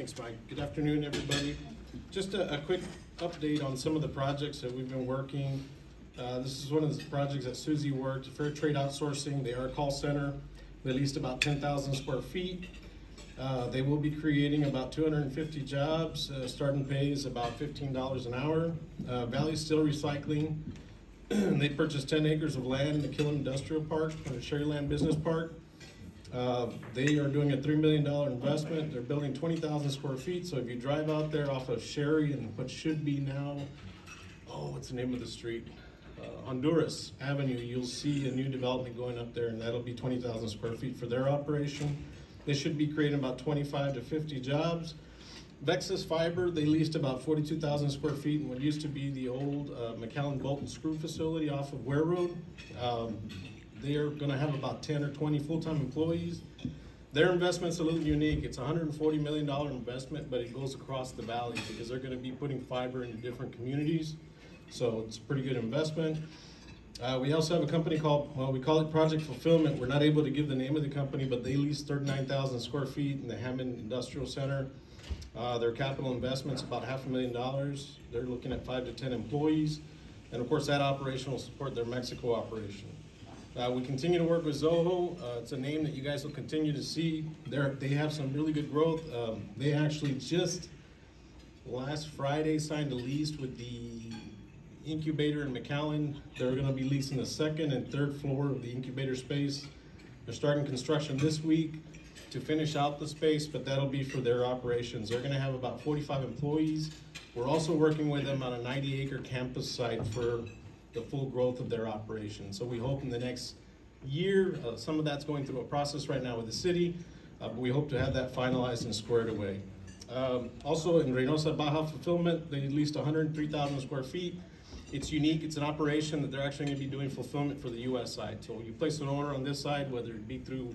Thanks, Mike. Good afternoon, everybody. Just a, a quick update on some of the projects that we've been working. Uh, this is one of the projects that Susie worked, Fair Trade Outsourcing. They are a call center. They leased about ten thousand square feet. Uh, they will be creating about two hundred and fifty jobs. Uh, starting pay is about fifteen dollars an hour. Uh, Valley Steel Recycling, they purchased ten acres of land in the Killam Industrial Park, or Sharyland Business Park. Uh, They are doing a three million dollar investment. They're building twenty thousand square feet, so if you drive out there off of Shary and what should be now, oh, what's the name of the street? Uh, Honduras Avenue, you'll see a new development going up there, and that'll be twenty thousand square feet for their operation. They should be creating about twenty-five to fifty jobs. Vexus Fiber, they leased about forty-two thousand square feet in what used to be the old uh, McAllen Bolton Screw Facility off of Ware Road. Um, They are gonna have about ten or twenty full-time employees. Their investment's a little unique. It's a hundred and forty million dollar investment, but it goes across the valley because they're gonna be putting fiber into different communities. So it's a pretty good investment. Uh, we also have a company called, well, we call it Project Fulfillment. We're not able to give the name of the company, but they lease thirty-nine thousand square feet in the Hammond Industrial Center. Uh, their capital investment's about half a million dollars. They're looking at five to ten employees. And of course, that operation will support their Mexico operation. Uh, we continue to work with Zoho. Uh, it's a name that you guys will continue to see. They're, they have some really good growth. Um, they actually just last Friday signed a lease with the incubator in McAllen. They're gonna be leasing the second and third floor of the incubator space. They're starting construction this week to finish out the space, but that'll be for their operations. They're gonna have about forty-five employees. We're also working with them on a ninety acre campus site for the full growth of their operation. So we hope in the next year, uh, some of that's going through a process right now with the city, uh, but we hope to have that finalized and squared away. Um, also in Reynosa Baja Fulfillment, they leased hundred and three thousand square feet. It's unique, it's an operation that they're actually gonna be doing fulfillment for the US side. So you place an order on this side, whether it be through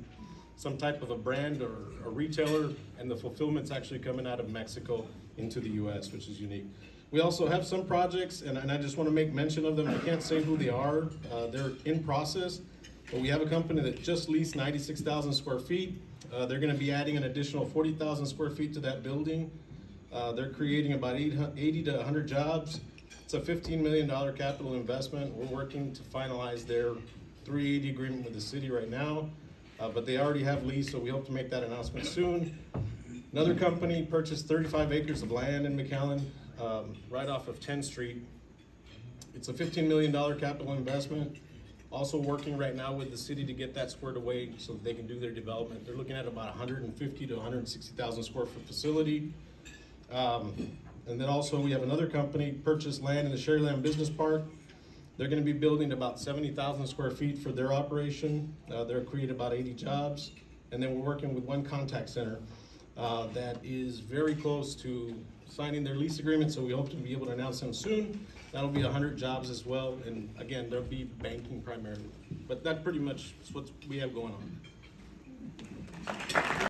some type of a brand or a retailer, and the fulfillment's actually coming out of Mexico into the US, which is unique. We also have some projects, and, and I just wanna make mention of them, I can't say who they are, uh, they're in process. But we have a company that just leased ninety-six thousand square feet. Uh, they're gonna be adding an additional forty thousand square feet to that building. Uh, they're creating about 80 to hundred jobs. It's a fifteen million dollar capital investment. We're working to finalize their three eighty agreement with the city right now. Uh, but they already have lease, so we hope to make that announcement soon. Another company purchased thirty-five acres of land in McAllen, um, right off of Tenth Street. It's a fifteen million dollar capital investment. Also working right now with the city to get that squared away so that they can do their development. They're looking at about hundred and fifty to hundred and sixty thousand square foot facility. Um, and then also we have another company purchased land in the Sharyland Business Park. They're gonna be building about seventy thousand square feet for their operation. Uh, they're create about eighty jobs. And then we're working with one contact center, uh, that is very close to signing their lease agreement, so we hope to be able to announce them soon. That'll be hundred jobs as well, and again, there'll be banking primarily. But that pretty much is what we have going on.